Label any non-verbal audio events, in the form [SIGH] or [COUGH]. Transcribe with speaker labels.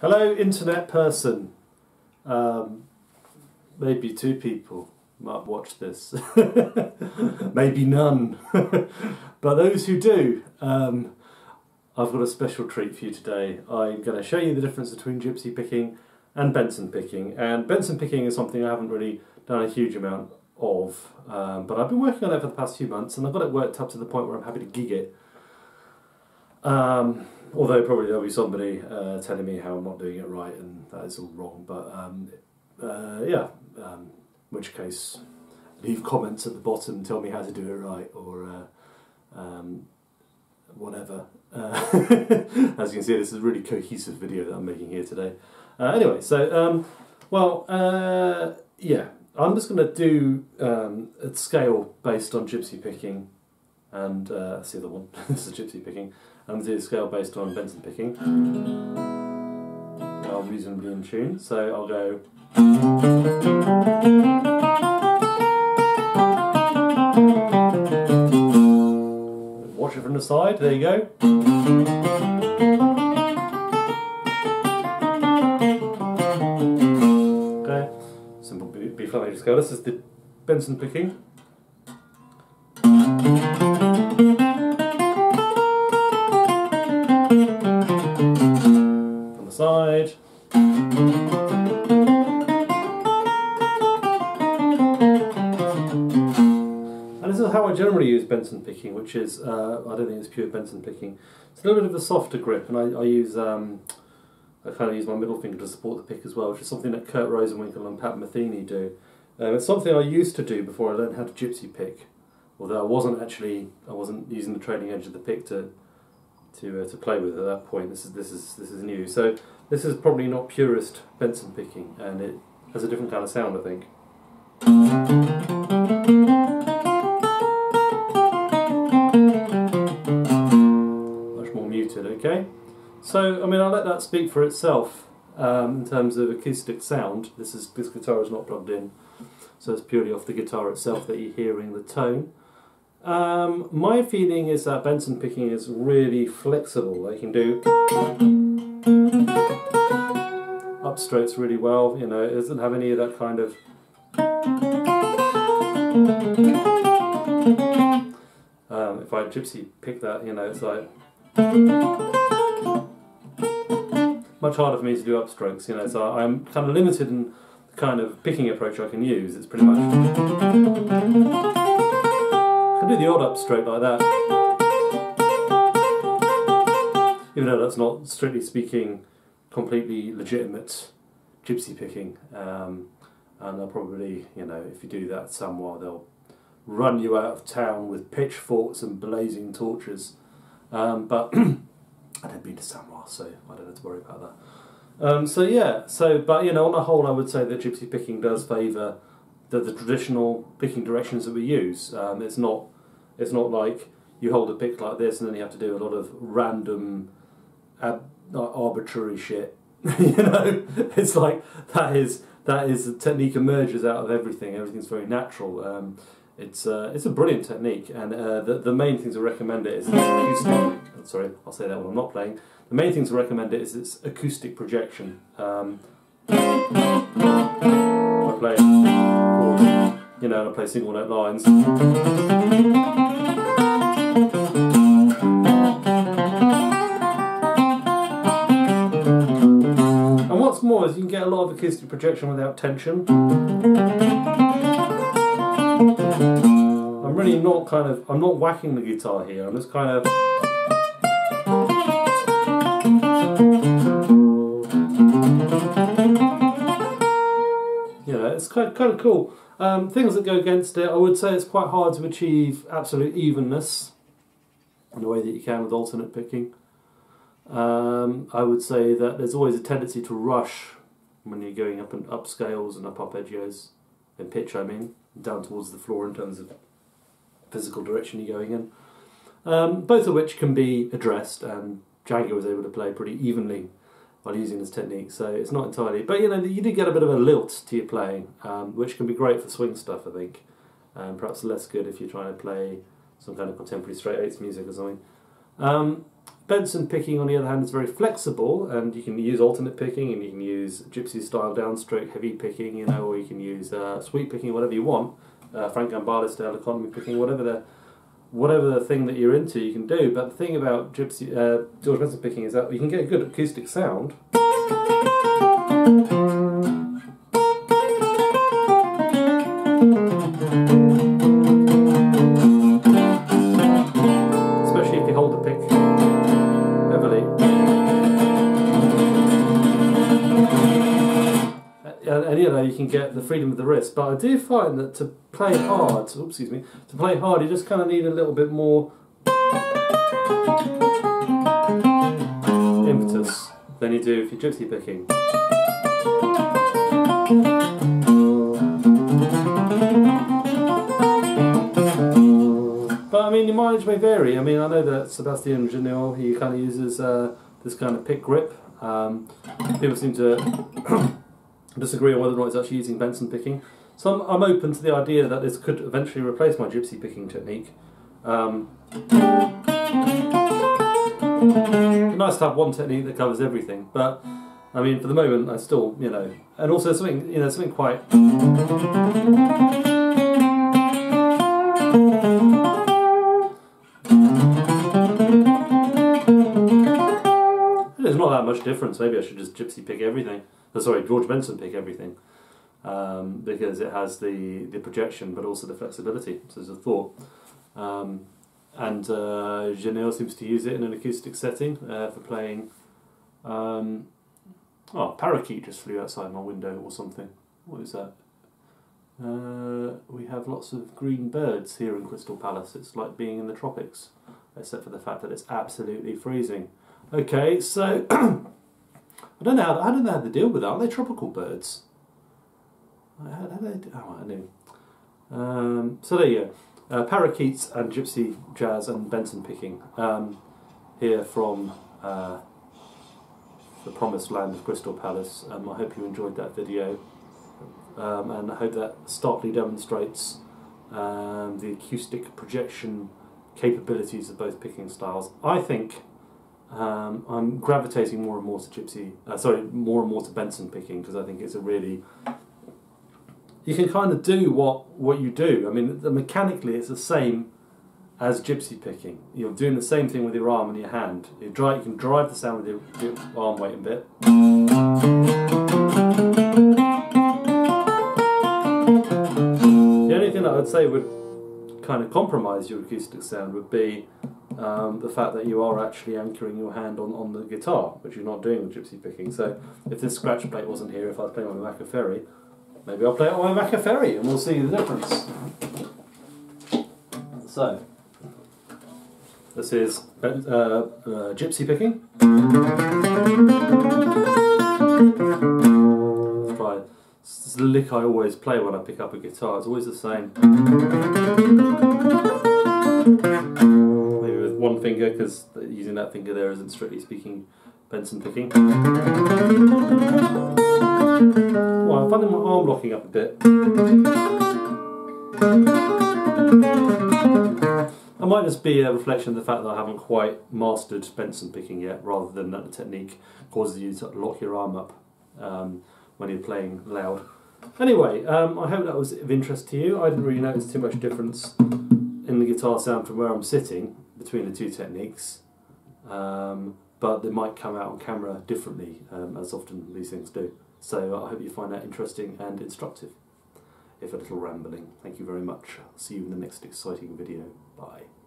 Speaker 1: Hello, internet person. Um, maybe two people might watch this. [LAUGHS] maybe none. [LAUGHS] but those who do, um, I've got a special treat for you today. I'm going to show you the difference between gypsy picking and Benson picking. And Benson picking is something I haven't really done a huge amount of, um, but I've been working on it for the past few months and I've got it worked up to the point where I'm happy to gig it. Um, although probably there'll be somebody uh, telling me how I'm not doing it right and that is all wrong. But um, uh, yeah, um, in which case leave comments at the bottom tell me how to do it right or uh, um, whatever. Uh, [LAUGHS] as you can see, this is a really cohesive video that I'm making here today. Uh, anyway, so um, well, uh, yeah, I'm just going to do um, a scale based on gypsy picking and uh, that's the other one. [LAUGHS] this is gypsy picking. I'm do a scale based on Benson picking. I'm reasonably in tune, so I'll go. Watch it from the side, there you go. Okay, simple B flat major scale. This is the Benson picking. Benson picking, which is, uh, I don't think it's pure Benson picking. It's a little bit of a softer grip, and I, I use, um, I kind of use my middle finger to support the pick as well, which is something that Kurt Rosenwinkel and Pat Metheny do. Um, it's something I used to do before I learned how to gypsy pick, although I wasn't actually, I wasn't using the trailing edge of the pick to to uh, to play with at that point. This is this is this is new. So this is probably not purist Benson picking, and it has a different kind of sound, I think. Okay. So I mean, I'll let that speak for itself um, in terms of acoustic sound. This is this guitar is not plugged in, so it's purely off the guitar itself that you're hearing the tone. Um, my feeling is that Benson picking is really flexible. They can do upstrokes really well. You know, it doesn't have any of that kind of. Um, if I gypsy pick that, you know, it's like much harder for me to do upstrokes. You know, so I'm kind of limited in the kind of picking approach I can use. It's pretty much. I can do the odd upstroke like that. Even though that's not, strictly speaking, completely legitimate gypsy picking. Um, and they'll probably, you know, if you do that somewhere, they'll run you out of town with pitchforks and blazing torches. Um, but [CLEARS THROAT] I don't been to Samois, so I don't have to worry about that. Um, so yeah, so but you know, on the whole, I would say that gypsy picking does favour the, the traditional picking directions that we use. Um, it's not it's not like you hold a pick like this and then you have to do a lot of random, ab, arbitrary shit. [LAUGHS] you know, it's like that is that is the technique emerges out of everything. Everything's very natural. Um, it's uh, it's a brilliant technique, and uh, the the main thing to recommend it is its acoustic. Sorry, I'll say that when I'm not playing. The main thing to recommend it is its acoustic projection. Um, I play you know, I play single note lines. And what's more is you can get a lot of acoustic projection without tension. Really not kind of, I'm not whacking the guitar here, I'm just kind of... You know, it's kind of, kind of cool. Um, things that go against it, I would say it's quite hard to achieve absolute evenness in the way that you can with alternate picking. Um, I would say that there's always a tendency to rush when you're going up and up scales and up arpeggios, in pitch I mean, down towards the floor in terms of physical direction you're going in. Um, both of which can be addressed, and Django was able to play pretty evenly while using this technique, so it's not entirely. But you know, you do get a bit of a lilt to your playing, um, which can be great for swing stuff, I think, and perhaps less good if you're trying to play some kind of contemporary straight eights music or something. Um, Benson picking, on the other hand, is very flexible, and you can use alternate picking, and you can use gypsy style downstroke heavy picking, you know, or you can use uh, sweep picking, whatever you want. Uh, Frank Gambale style economy picking, whatever the whatever the thing that you're into, you can do. But the thing about gypsy uh, George Benson picking is that you can get a good acoustic sound. Especially if you hold the pick heavily. And, and you know you can get the freedom of the wrist, but I do find that to play hard, oops, excuse me, to play hard, you just kind of need a little bit more impetus than you do if you're gypsy picking. But I mean, your mileage may vary. I mean, I know that Sebastian Janil, he kind of uses uh, this kind of pick grip. Um, people seem to [COUGHS] disagree on whether or not he's actually using Benson picking. So I'm, I'm open to the idea that this could eventually replace my gypsy picking technique. Um, nice to have one technique that covers everything, but I mean, for the moment, I still, you know, and also something, you know, something quite. There's not that much difference. Maybe I should just gypsy pick everything. Oh, sorry, George Benson pick everything. Um, because it has the, the projection but also the flexibility. So there's a thought. Um, and uh, Janelle seems to use it in an acoustic setting uh, for playing. Um, oh, parakeet just flew outside my window or something. What is that? Uh, we have lots of green birds here in Crystal Palace. It's like being in the tropics, except for the fact that it's absolutely freezing. Okay, so [CLEARS THROAT] I don't know. How, I don't know how to deal with that. Are they tropical birds? How, how they? Do? Oh, I. Um, so there you go. Uh, parakeets and gypsy jazz and Benson picking um, here from uh, the promised land of Crystal Palace. Um, I hope you enjoyed that video um, and I hope that starkly demonstrates um, the acoustic projection capabilities of both picking styles. I think um, I'm gravitating more and more to gypsy, uh, sorry, more and more to Benson picking because I think it's a really you can kind of do what what you do. I mean, the, mechanically, it's the same as gypsy picking. You're doing the same thing with your arm and your hand. You, drive, you can drive the sound with your, your arm weight a bit. The only thing that I would say would kind of compromise your acoustic sound would be um, the fact that you are actually anchoring your hand on, on the guitar, which you're not doing with gypsy picking. So if this scratch plate wasn't here, if I was playing on a Maccaferri, Maybe I'll play it on my Maccaferri and we'll see the difference. So, this is uh, uh, gypsy picking. Try. It's the lick I always play when I pick up a guitar. It's always the same. Maybe with one finger, because using that finger there isn't strictly speaking Benson picking. Well, I'm finding my arm locking up a bit. It might just be a reflection of the fact that I haven't quite mastered Benson picking yet, rather than that the technique causes you to lock your arm up um, when you're playing loud. Anyway, um, I hope that was of interest to you. I didn't really notice too much difference in the guitar sound from where I'm sitting between the two techniques. Um, but they might come out on camera differently, um, as often these things do. So I hope you find that interesting and instructive, if a little rambling. Thank you very much. See you in the next exciting video. Bye.